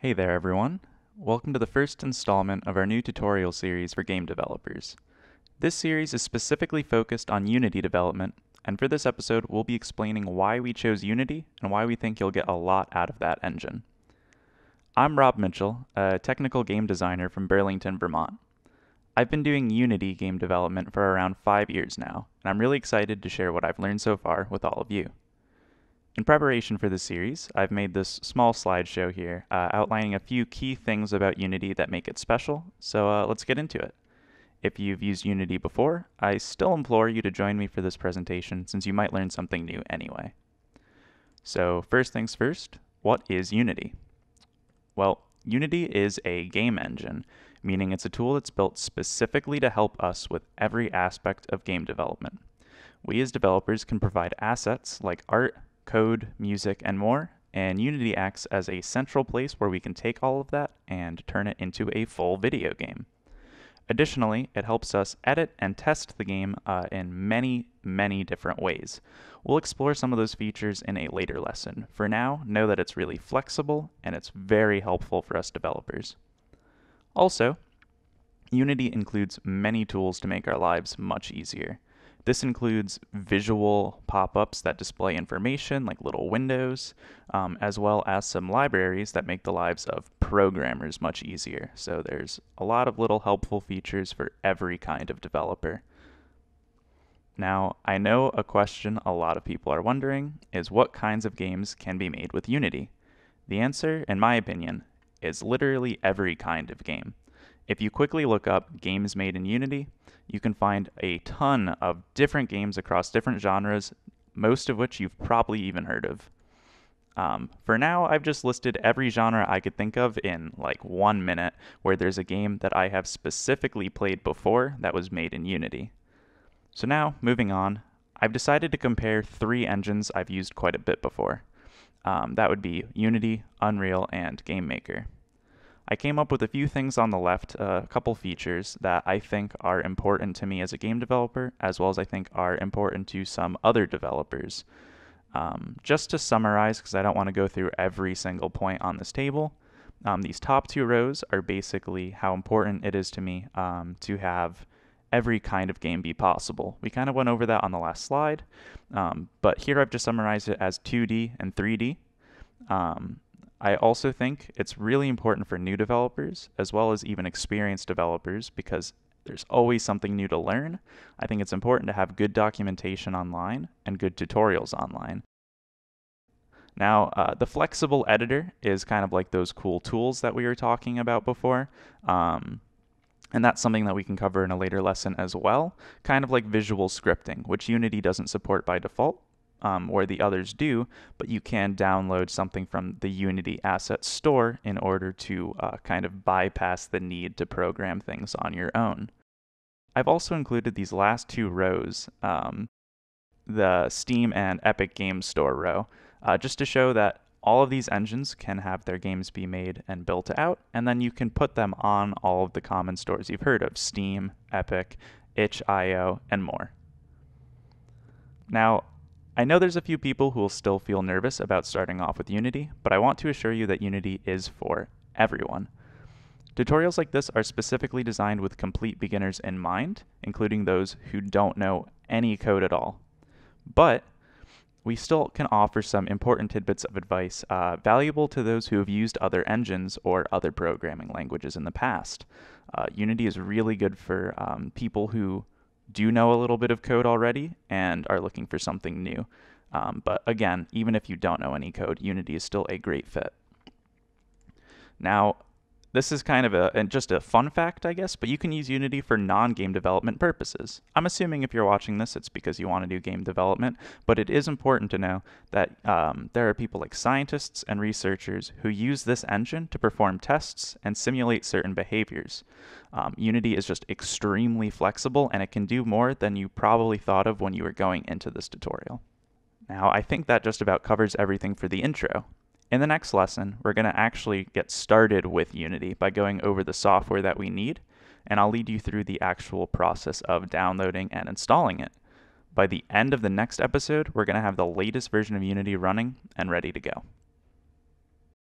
Hey there everyone. Welcome to the first installment of our new tutorial series for game developers. This series is specifically focused on Unity development, and for this episode we'll be explaining why we chose Unity and why we think you'll get a lot out of that engine. I'm Rob Mitchell, a technical game designer from Burlington, Vermont. I've been doing Unity game development for around five years now, and I'm really excited to share what I've learned so far with all of you. In preparation for this series, I've made this small slideshow here uh, outlining a few key things about Unity that make it special, so uh, let's get into it. If you've used Unity before, I still implore you to join me for this presentation since you might learn something new anyway. So first things first, what is Unity? Well, Unity is a game engine, meaning it's a tool that's built specifically to help us with every aspect of game development. We as developers can provide assets like art, code, music, and more, and Unity acts as a central place where we can take all of that and turn it into a full video game. Additionally, it helps us edit and test the game uh, in many, many different ways. We'll explore some of those features in a later lesson. For now, know that it's really flexible and it's very helpful for us developers. Also, Unity includes many tools to make our lives much easier. This includes visual pop-ups that display information like little windows, um, as well as some libraries that make the lives of programmers much easier. So there's a lot of little helpful features for every kind of developer. Now, I know a question a lot of people are wondering is what kinds of games can be made with Unity? The answer, in my opinion, is literally every kind of game. If you quickly look up games made in Unity, you can find a ton of different games across different genres, most of which you've probably even heard of. Um, for now, I've just listed every genre I could think of in like one minute where there's a game that I have specifically played before that was made in Unity. So now, moving on, I've decided to compare three engines I've used quite a bit before. Um, that would be Unity, Unreal, and GameMaker. I came up with a few things on the left, uh, a couple features that I think are important to me as a game developer, as well as I think are important to some other developers. Um, just to summarize, because I don't want to go through every single point on this table, um, these top two rows are basically how important it is to me um, to have every kind of game be possible. We kind of went over that on the last slide, um, but here I've just summarized it as 2D and 3D. Um, I also think it's really important for new developers as well as even experienced developers because there's always something new to learn. I think it's important to have good documentation online and good tutorials online. Now, uh, the flexible editor is kind of like those cool tools that we were talking about before. Um, and that's something that we can cover in a later lesson as well, kind of like visual scripting, which Unity doesn't support by default um, where the others do, but you can download something from the Unity Asset Store in order to uh, kind of bypass the need to program things on your own. I've also included these last two rows, um, the Steam and Epic Games Store row, uh, just to show that all of these engines can have their games be made and built out, and then you can put them on all of the common stores you've heard of Steam, Epic, itch.io, and more. Now, I know there's a few people who will still feel nervous about starting off with Unity, but I want to assure you that Unity is for everyone. Tutorials like this are specifically designed with complete beginners in mind, including those who don't know any code at all. But we still can offer some important tidbits of advice uh, valuable to those who have used other engines or other programming languages in the past. Uh, Unity is really good for um, people who do know a little bit of code already and are looking for something new. Um, but again, even if you don't know any code, Unity is still a great fit. Now, this is kind of a just a fun fact, I guess, but you can use Unity for non-game development purposes. I'm assuming if you're watching this, it's because you want to do game development, but it is important to know that um, there are people like scientists and researchers who use this engine to perform tests and simulate certain behaviors. Um, Unity is just extremely flexible, and it can do more than you probably thought of when you were going into this tutorial. Now, I think that just about covers everything for the intro. In the next lesson, we're going to actually get started with Unity by going over the software that we need, and I'll lead you through the actual process of downloading and installing it. By the end of the next episode, we're going to have the latest version of Unity running and ready to go.